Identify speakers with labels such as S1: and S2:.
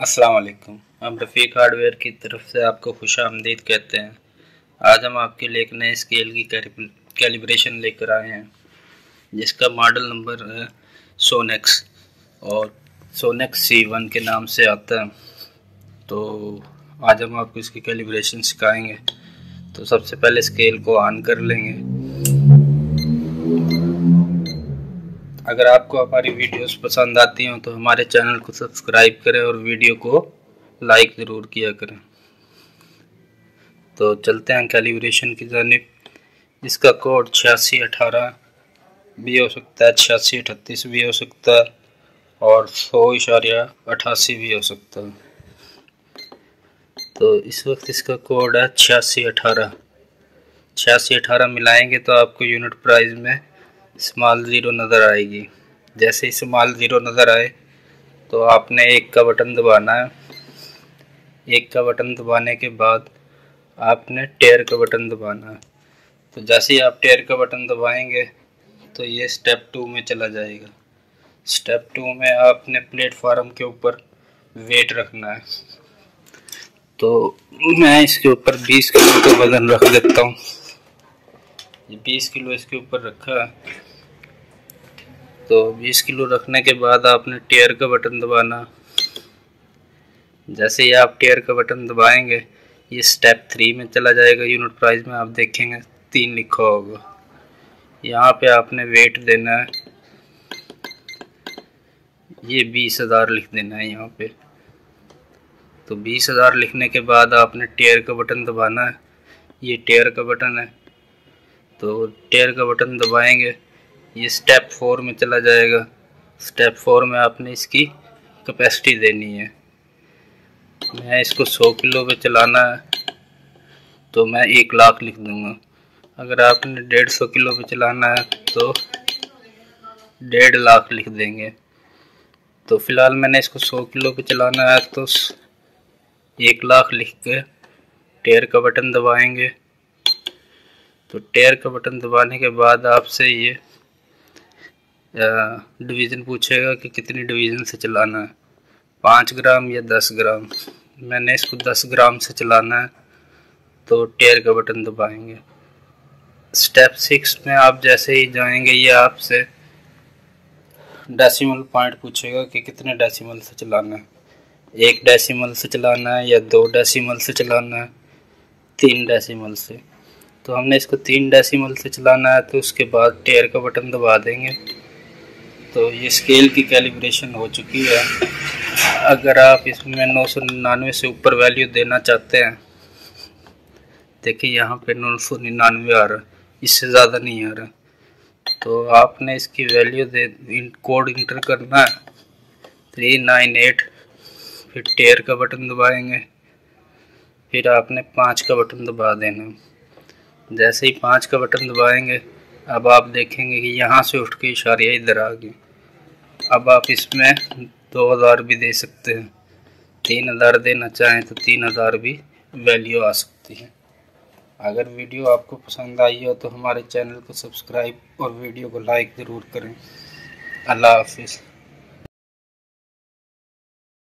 S1: अस्सलाम वालेकुम हम रफ़ीक हार्डवेयर की तरफ़ से आपको खुश आमदीद कहते हैं। आज हम आपके लिए एक नए स्केल की कैलिब्रेशन लेकर आए हैं, जिसका मॉडल नंबर है सोनेक्स और सोनेक्स सी वन के नाम से आता है। तो आज हम आपको इसकी कैलिब्रेशन सिखाएँगे। तो सबसे पहले स्केल को ऑन कर लेंगे। अगर आपको हमारी वीडियोस पसंद आती हों तो हमारे चैनल को सब्सक्राइब करें और वीडियो को लाइक ज़रूर किया करें। तो चलते हैं कैलिब्रेशन की जानब। इसका कोड छियासी अठारह भी हो सकता है छियासी अठतीस भी हो सकता है, और सौ इशारिया अठासी भी हो सकता है। तो इस वक्त इसका कोड है छियासी अठारह। छियासी अठारह मिलाएँगे तो आपको यूनिट प्राइस में स्मॉल ज़ीरो नज़र आएगी। जैसे ही स्मॉल ज़ीरो नज़र आए तो आपने एक का बटन दबाना है। एक का बटन दबाने के बाद आपने टेयर का बटन दबाना है। तो जैसे ही आप टेयर का बटन दबाएँगे तो ये स्टेप टू में चला जाएगा। स्टेप टू में आपने प्लेटफार्म के ऊपर वेट रखना है। तो मैं इसके ऊपर 20 किलो का वज़न रख देता हूँ। ये 20 किलो इसके ऊपर रखा है। तो 20 किलो रखने के बाद आपने टेयर का बटन दबाना। जैसे ही आप टेयर का बटन दबाएँगे, ये स्टेप थ्री में चला जाएगा। यूनिट प्राइस में आप देखेंगे, तीन लिखा होगा। यहाँ पे आपने वेट देना है। ये बीस हज़ार लिख देना है यहाँ पे। तो बीस हज़ार लिखने के बाद आपने टेयर का बटन दबाना है। ये टेयर का बटन है। तो टेयर का बटन दबाएँगे। ये स्टेप फोर में चला जाएगा। स्टेप फोर में आपने इसकी कैपेसिटी देनी है। मैं इसको सौ किलो पे चलाना है तो मैं एक लाख लिख दूँगा। अगर आपने डेढ़ सौ किलो पे चलाना है तो डेढ़ लाख लिख देंगे। तो फ़िलहाल मैंने इसको सौ किलो पे चलाना है तो एक लाख लिख के टेयर का बटन दबाएँगे। तो टेयर का बटन दबाने के बाद आपसे ये डिवीज़न पूछेगा कि कितनी डिवीज़न से चलाना है। पाँच ग्राम या दस ग्राम? मैंने इसको दस ग्राम से चलाना है तो टेयर का बटन दबाएँगे। स्टेप सिक्स में आप जैसे ही जाएँगे, ये आपसे डेसिमल पॉइंट पूछेगा कि कितने डेसिमल से चलाना है। एक डेसिमल से चलाना है या दो डेसिमल से चलाना है? तीन डेसिमल से। तो हमने इसको तीन डेसिमल से चलाना है तो उसके बाद टेयर का बटन दबा देंगे। तो ये स्केल की कैलिब्रेशन हो चुकी है। अगर आप इसमें नौ सौ निन्यानवे से ऊपर वैल्यू देना चाहते हैं, देखिए यहाँ पे नौ सौ निन्यानवे आ रहा इससे ज़्यादा नहीं आ रहा। तो आपने इसकी वैल्यू दे कोड इंटर करना है। थ्री नाइन एट फिर टेयर का बटन दबाएँगे। फिर आपने पाँच का बटन दबा देना। जैसे ही पाँच का बटन दबाएँगे, अब आप देखेंगे कि यहाँ से उठ के इशारिया इधर आ गई अब आप इसमें दो हज़ार भी दे सकते हैं। तीन हज़ार देना चाहें तो तीन हज़ार भी वैल्यू आ सकती है। अगर वीडियो आपको पसंद आई हो तो हमारे चैनल को सब्सक्राइब और वीडियो को लाइक ज़रूर करें। अल्लाह हाफिज़।